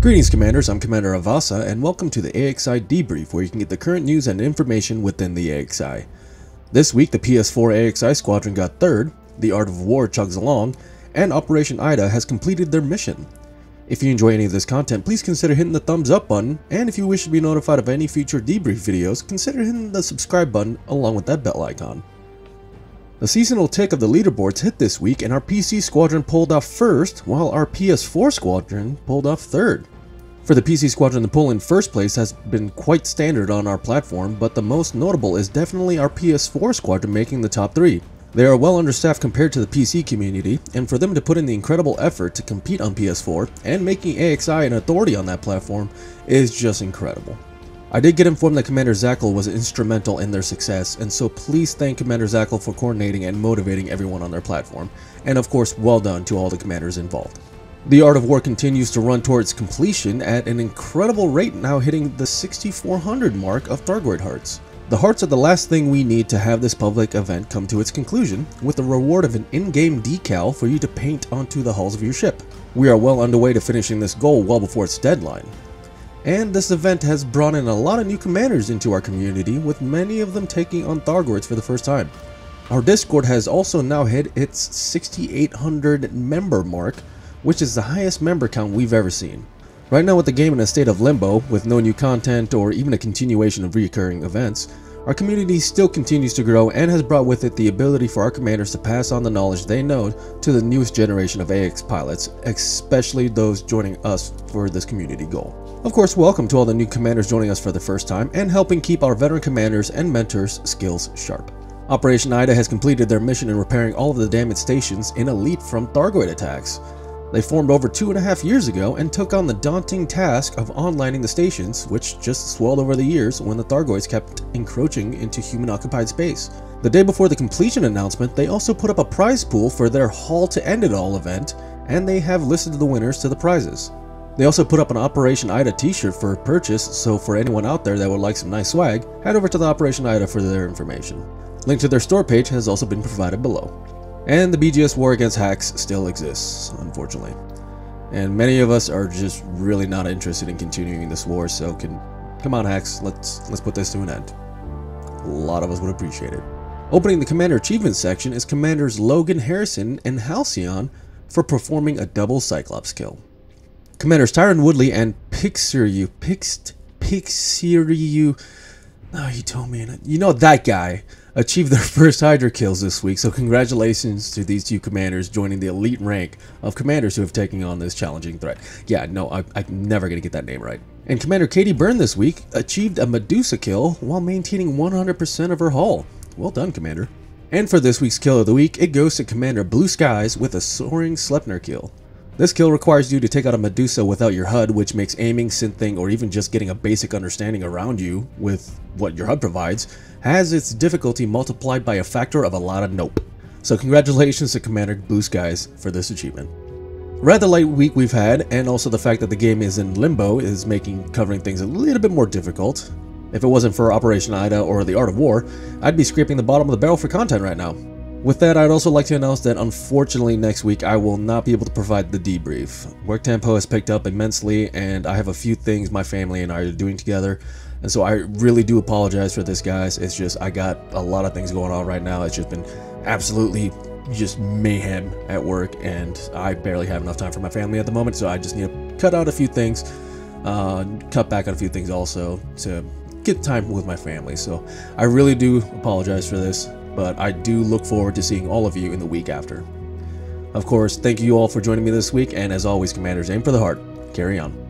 Greetings Commanders, I'm Commander Avasa and welcome to the AXI Debrief where you can get the current news and information within the AXI. This week the PS4 AXI Squadron got third, the Art of War chugs along, and Operation Ida has completed their mission. If you enjoy any of this content, please consider hitting the thumbs up button, and if you wish to be notified of any future debrief videos, consider hitting the subscribe button along with that bell icon. The seasonal tick of the leaderboards hit this week and our PC squadron pulled off first, while our PS4 squadron pulled off third. For the PC squadron, the pull in first place has been quite standard on our platform, but the most notable is definitely our PS4 squadron making the top 3. They are well understaffed compared to the PC community, and for them to put in the incredible effort to compete on PS4 and making AXI an authority on that platform is just incredible. I did get informed that Commander Zackle was instrumental in their success, and so please thank Commander Zackle for coordinating and motivating everyone on their platform, and of course well done to all the commanders involved. The Art of War continues to run towards completion at an incredible rate now hitting the 6400 mark of Thargoid Hearts. The hearts are the last thing we need to have this public event come to its conclusion, with the reward of an in-game decal for you to paint onto the hulls of your ship. We are well underway to finishing this goal well before its deadline. And this event has brought in a lot of new commanders into our community, with many of them taking on Thargoids for the first time. Our Discord has also now hit its 6800 member mark, which is the highest member count we've ever seen. Right now with the game in a state of limbo, with no new content or even a continuation of recurring events, our community still continues to grow and has brought with it the ability for our commanders to pass on the knowledge they know to the newest generation of AX pilots, especially those joining us for this community goal. Of course, welcome to all the new commanders joining us for the first time and helping keep our veteran commanders and mentors skills sharp. Operation Ida has completed their mission in repairing all of the damaged stations in a leap from Thargoid attacks. They formed over two and a half years ago and took on the daunting task of onlining the stations, which just swelled over the years when the Thargoids kept encroaching into human-occupied space. The day before the completion announcement, they also put up a prize pool for their Haul to End It All event, and they have listed the winners to the prizes. They also put up an Operation Ida t-shirt for purchase, so for anyone out there that would like some nice swag, head over to the Operation Ida for their information. Link to their store page has also been provided below. And the BGS war against hacks still exists, unfortunately. And many of us are just really not interested in continuing this war, so can come on hacks, let's let's put this to an end. A lot of us would appreciate it. Opening the Commander Achievements section is Commanders Logan Harrison and Halcyon for performing a double Cyclops kill. Commanders Tyron Woodley and Pixiryu, Pixt, Pixiryu, oh, you told me, you know that guy, achieved their first Hydra kills this week, so congratulations to these two commanders joining the elite rank of commanders who have taken on this challenging threat. Yeah, no, I, I'm never going to get that name right. And Commander Katie Byrne this week achieved a Medusa kill while maintaining 100% of her hull. Well done, Commander. And for this week's kill of the week, it goes to Commander Blue Skies with a Soaring Sleipnir kill. This kill requires you to take out a Medusa without your HUD, which makes aiming, synthing, or even just getting a basic understanding around you with what your HUD provides, has its difficulty multiplied by a factor of a lot of nope. So congratulations to Commander Blue Skies for this achievement. Rather light week we've had, and also the fact that the game is in limbo is making covering things a little bit more difficult. If it wasn't for Operation Ida or the Art of War, I'd be scraping the bottom of the barrel for content right now. With that, I'd also like to announce that unfortunately next week I will not be able to provide the debrief. Work tempo has picked up immensely and I have a few things my family and I are doing together. And so I really do apologize for this guys. It's just I got a lot of things going on right now. It's just been absolutely just mayhem at work and I barely have enough time for my family at the moment. So I just need to cut out a few things, uh, cut back on a few things also to get time with my family. So I really do apologize for this but I do look forward to seeing all of you in the week after. Of course, thank you all for joining me this week, and as always, Commanders, aim for the heart. Carry on.